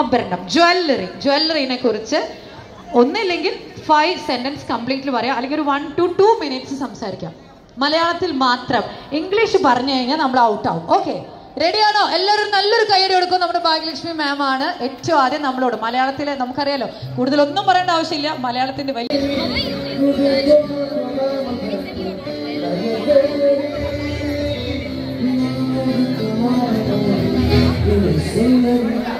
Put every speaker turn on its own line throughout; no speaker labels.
ആഭരണം ജ്വല്ലറി ജ്വല്ലറിനെ കുറിച്ച് ഒന്നില്ലെങ്കിൽ ഫൈവ് സെന്റൻസ് കംപ്ലീറ്റ്ലി പറയാം. അല്ലെങ്കിൽ ഒരു വൺ ടു ടു മിനിറ്റ്സ് സംസാരിക്കാം. മലയാളത്തിൽ മാത്രം ഇംഗ്ലീഷ് പറഞ്ഞു കഴിഞ്ഞാൽ നമ്മൾ ഔട്ട് ആവും. ഓക്കെ റെഡിയാണോ എല്ലാവരും നല്ലൊരു കയ്യടി കൊടുക്കും. നമ്മുടെ ഭാഗ്യലക്ഷ്മി മാം ആണ്. ഏറ്റവും ആദ്യം നമ്മളോട് മലയാളത്തിലെ നമുക്കറിയാലോ കൂടുതലൊന്നും പറയേണ്ട ആവശ്യമില്ല. മലയാളത്തിന്റെ വലിയ
മുന്തിരം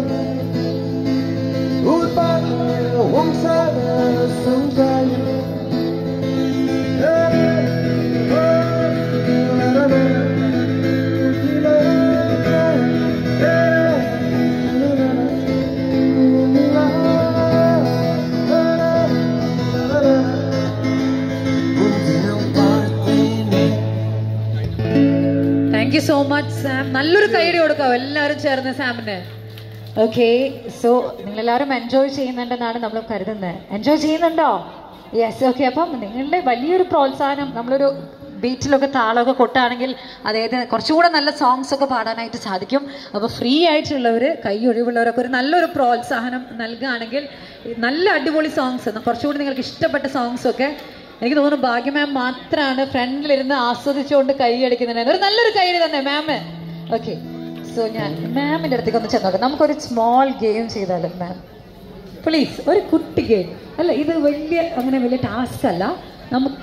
thank you so much Sam നല്ലൊരു കൈയടി കൊടുക്കാം എല്ലാവരും ചേർന്ന് സാമിന് ഓക്കെ സോ നിങ്ങളെല്ലാവരും എൻജോയ് ചെയ്യുന്നുണ്ടെന്നാണ് നമ്മൾ കരുതുന്നത്. എൻജോയ് ചെയ്യുന്നുണ്ടോ? യെസ് ഓക്കെ അപ്പം നിങ്ങളുടെ വലിയൊരു പ്രോത്സാഹനം നമ്മളൊരു ബീച്ചിലൊക്കെ താളമൊക്കെ കൊട്ടാണെങ്കിൽ അതായത് കുറച്ചുകൂടെ നല്ല സോങ്സ് ഒക്കെ പാടാനായിട്ട് സാധിക്കും. അപ്പോൾ ഫ്രീ ആയിട്ടുള്ളവർ കൈ ഒഴിവുള്ളവരൊക്കെ ഒരു നല്ലൊരു പ്രോത്സാഹനം നൽകുകയാണെങ്കിൽ നല്ല അടിപൊളി സോങ്സ് കുറച്ചുകൂടി നിങ്ങൾക്ക് ഇഷ്ടപ്പെട്ട സോങ്സ് ഒക്കെ എനിക്ക് തോന്നുന്നു ഭാഗ്യ മാം മാത്രമാണ് ഫ്രണ്ടിലിരുന്ന് ആസ്വദിച്ചുകൊണ്ട് കൈ അടിക്കുന്നുണ്ടായിരുന്നു ഒരു നല്ലൊരു കൈ തന്നെ മാം ഓക്കെ സോ ഞാൻ മാമിന്റെ അടുത്തേക്ക് ഒന്ന് ചെന്നോക്കാം നമുക്കൊരു സ്മോൾ ഗെയിം ചെയ്താലോ മാം പ്ലീസ് ഒരു കുട്ടി ഗെയിം അല്ല ഇത് വലിയ അങ്ങനെ വലിയ ടാസ്ക് അല്ല. നമുക്ക്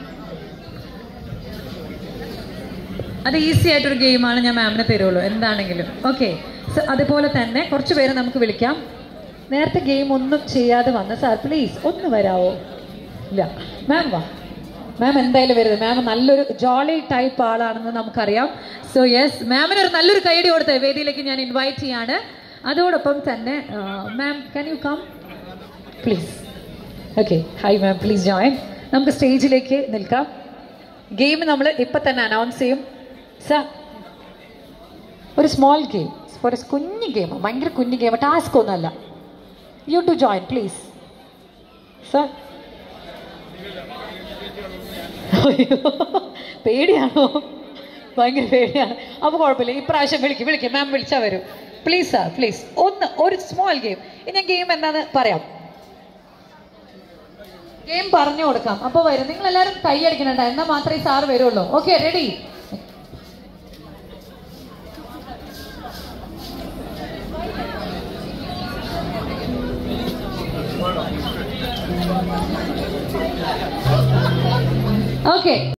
അത് ഈസി ആയിട്ടൊരു ഗെയിമാണ് ഞാൻ മാമിനെ തരുള്ളൂ. എന്താണെങ്കിലും. ഓക്കെ അതുപോലെ തന്നെ കുറച്ച് പേരെ നമുക്ക് വിളിക്കാം. നേരത്തെ ഗെയിം ഒന്നും ചെയ്യാതെ വന്ന സാർ പ്ലീസ് ഒന്ന് വരാവോ? ഇല്ല. മാം വാ. മാം എന്തായാലും വരുന്നത് മാം നല്ലൊരു ജോളി ടൈപ്പ് ആളാണെന്ന് നമുക്കറിയാം. സോ യെസ് മാമിന് ഒരു നല്ലൊരു കൈയടി കൊടുത്ത് വേദിയിലേക്ക് ഞാൻ ഇൻവൈറ്റ് ചെയ്യാണ്. അതോടൊപ്പം തന്നെ ma'am can you come please okay hi ma'am please join നമുക്ക് സ്റ്റേജിലേക്ക് നിൽക്കാം. ഗെയിം നമ്മൾ ഇപ്പം തന്നെ അനൗൺസ് ചെയ്യും. സാർ ഒരു സ്മോൾ ഗെയിം ഒരു കുഞ്ഞു ഗെയിം ഭയങ്കര കുഞ്ഞു ഗെയിം ടാസ്ക് ഒന്നുമല്ല. You too join please sir പേടിയാണോ? ഭയങ്കര പേടിയാണ്. അപ്പോൾ കുഴപ്പമില്ല. ഇപ്രാവശ്യം വിളിക്കും വിളിക്കും. മാം വിളിച്ചാൽ വരും. പ്ലീസ് സാർ പ്ലീസ് ഒന്ന് ഒരു സ്മോൾ ഗെയിം ഇനി ഗെയിം എന്താന്ന് പറയാം. ഗെയിം പറഞ്ഞു കൊടുക്കാം. അപ്പോൾ വരും. നിങ്ങൾ എല്ലാവരും കൈ അടിക്കണ്ട എന്നാൽ മാത്രമേ സാർ വരുള്ളൂ. Okay ready okay